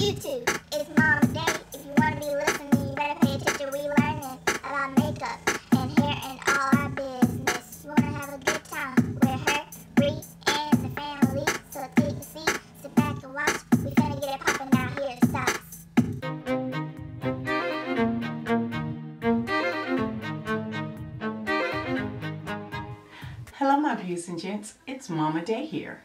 YouTube. It's Mom's Day. If you want to be listening, you better pay attention. We learning about makeup and hair and all our business. You want to have a good time with her, Bree, and the family. So take a seat, sit back and watch. We finna get it poppin' out here. It. Hello, my beauties and gents. It's Mamadaye here.